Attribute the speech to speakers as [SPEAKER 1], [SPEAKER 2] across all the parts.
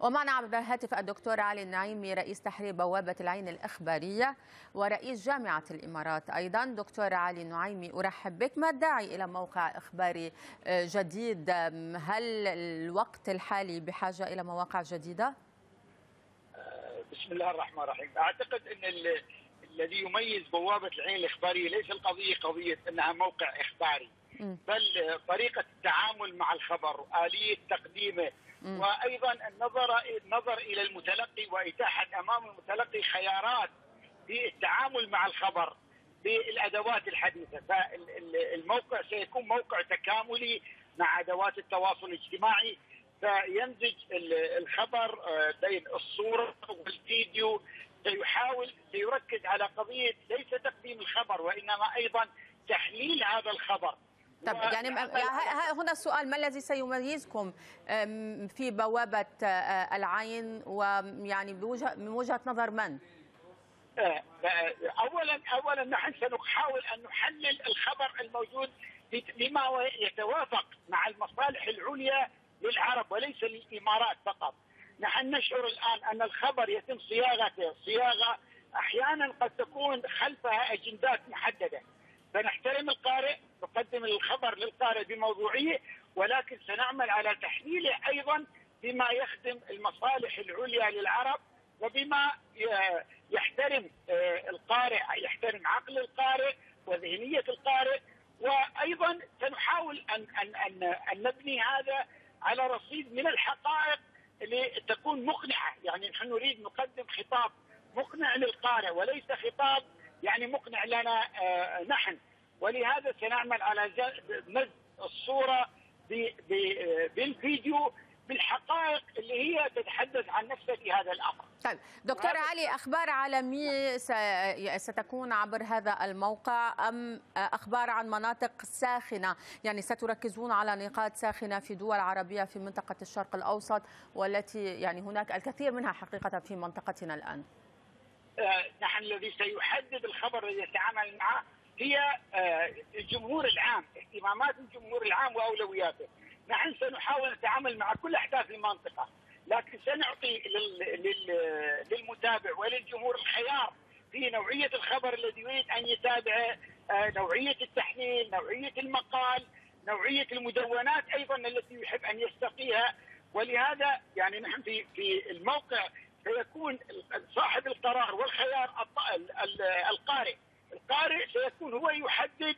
[SPEAKER 1] ومعنا عبر الهاتف الدكتور علي النعيمي رئيس تحرير بوابة العين الإخبارية ورئيس جامعة الإمارات. أيضا دكتور علي النعيمي أرحب بك. ما الداعي إلى موقع إخباري جديد؟ هل الوقت الحالي بحاجة إلى مواقع جديدة؟
[SPEAKER 2] بسم الله الرحمن الرحيم. أعتقد أن الذي يميز بوابة العين الإخبارية ليس القضية قضية أنها موقع إخباري بل طريقة التعامل مع الخبر وآلية تقديمه وأيضا النظر النظر إلى المتلقي وإتاحة أمام المتلقي خيارات في التعامل مع الخبر بالأدوات الحديثة. فالموقع سيكون موقع تكاملي مع أدوات التواصل الاجتماعي فيمزج الخبر بين الصورة والفيديو سيحاول سيركز على قضية ليس تقديم الخبر وإنما أيضا تحليل هذا الخبر.
[SPEAKER 1] طب يعني هنا السؤال ما الذي سيميزكم في بوابة العين ويعني بوجه من وجهة نظر من؟
[SPEAKER 2] اولا اولا نحن سنحاول أن نحلل الخبر الموجود بما يتوافق مع المصالح العليا للعرب وليس للإمارات فقط. نحن نشعر الآن أن الخبر يتم صياغته صياغة أحيانا قد تكون خلفها أجندات محددة. فنحترم نقدم الخبر للقارئ بموضوعيه ولكن سنعمل على تحليله أيضا بما يخدم المصالح العليا للعرب وبما يحترم القارئ يحترم عقل القارئ وذهنية القارئ. وأيضا سنحاول ان ان ان, نبني هذا على رصيد من الحقائق لتكون مقنعة. يعني نحن نريد نقدم خطاب مقنع للقارئ وليس خطاب يعني مقنع لنا نحن. ولهذا سنعمل على مزج الصورة بالفيديو بالحقائق اللي هي تتحدث عن نفسها في هذا الأمر.
[SPEAKER 1] طيب دكتور علي أخبار عالمية ستكون عبر هذا الموقع أم أخبار عن مناطق ساخنة يعني ستركزون على نقاط ساخنة في دول عربية في منطقة الشرق الأوسط والتي يعني هناك الكثير منها حقيقة في منطقتنا الآن.
[SPEAKER 2] نحن الذي سيحدد الخبر الذي يتعامل معه هي الجمهور العام اهتمامات الجمهور العام وأولوياته. نحن سنحاول نتعامل مع كل أحداث المنطقة لكن سنعطي للمتابع وللجمهور الخيار في نوعية الخبر الذي يريد أن يتابعه نوعية التحليل نوعية المقال نوعية المدونات أيضا التي يحب أن يستقيها. ولهذا يعني نحن في في الموقع سيكون صاحب القرار والخيار القارئ. القارئ سيكون هو يحدد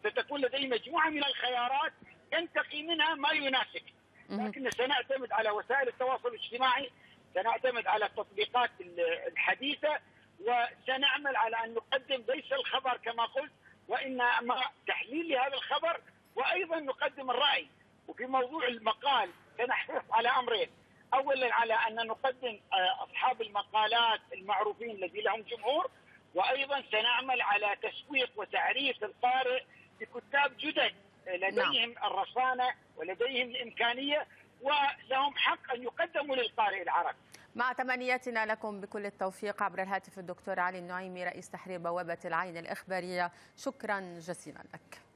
[SPEAKER 2] ستكون لديه مجموعة من الخيارات ينتقي منها ما يناسب. لكن سنعتمد على وسائل التواصل الاجتماعي سنعتمد على التطبيقات الحديثة وسنعمل على أن نقدم ليس الخبر كما قلت وإنما تحليل لهذا الخبر وأيضا نقدم الرأي. وفي موضوع المقال سنحرص على أمرين. اولا على أن نقدم أصحاب المقالات المعروفين الذي لهم جمهور وأيضا سنعمل على تسويق وتعريف القارئ بكتاب جدد لديهم نعم. الرصانة ولديهم الإمكانية ولهم حق أن يقدموا للقارئ العربي.
[SPEAKER 1] مع تمنياتنا لكم بكل التوفيق عبر الهاتف الدكتور علي النعيمي رئيس تحرير بوابة العين الإخبارية شكرا جزيلا لك.